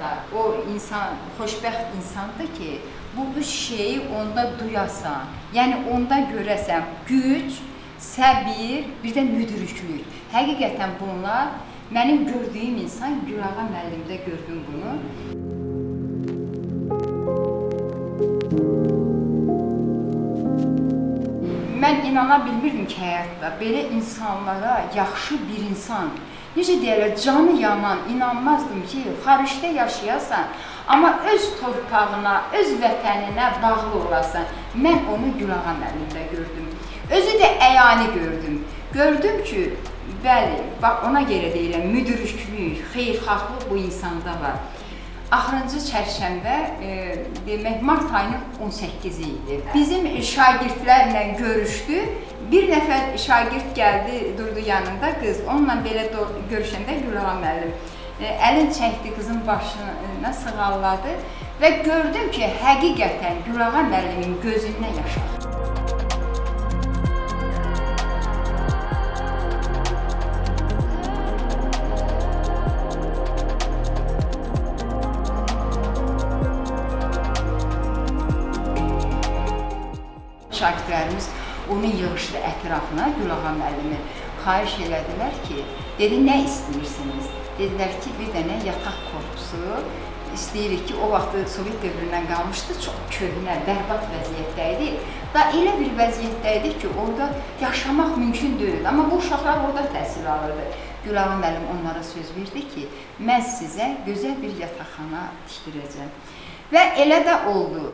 da o insan xoşbəxt insandır ki, bu üç şeyi onda duyasan, yəni onda görəsən güc, səbir, bir də müdriklük. Həqiqətən bunlar mənim gördüyüm insan Gülağa müəllimdə gördüm bunu. Mən inana bilmirdim ki, həyatda belə insanlara yaxşı bir insan, necə deyirlər, canı yaman, inanmazdım ki, xaricdə yaşayasan, amma öz torpağına, öz vətəninə bağlı olasan. Mən onu Gülağa müəllimdə gördüm. Özü də əyani gördüm. Gördüm ki, bəli, bax ona görə deyirəm, müdriklük, xeyirxahlıq bu insanda var. Axırıncı çərşənbə e, demək mart ayının 18-i idi. Bizim şagirdlərlə görüşdü. Bir nəfər şagird gəldi, durdu yanında qız. Onunla belə görüşəndə Gülağa müəllim e, əlin çəkdi qızın başına sığalladı və gördüm ki, həqiqətən Gülağa müəllimin gözündən yaş şagirdlərimiz onu yığışdı ətrafına Gülağa müəllimi. Xahiş elədilər ki, dedi nə istəyirsiniz? Dedilər ki, bir dənə yataq korpusu istəyirik ki, o vaxt Sovet dövründən qalmışdı, çox köhnə, bərbad vəziyyətdə idi. Da elə bir vəziyyətdə idi ki, orada yaşamaq mümkün deyildi. Amma bu uşaqlar orada təhsil alırdı. Gülağa müəllim onlara söz verdi ki, mən sizə gözəl bir yataqxana tikdirəcəm. Və elə də oldu.